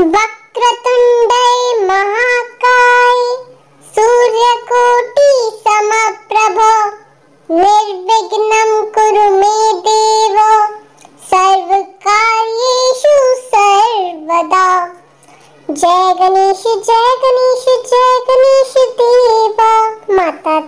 वक्रतुण्डै महाकाय सूर्यकोटि समप्रभ निर्विघ्नं कुरु मे देव। सर्वकार्येषु सर्वदा। जय गणेश जय गणेश जय गणेश देवा। माता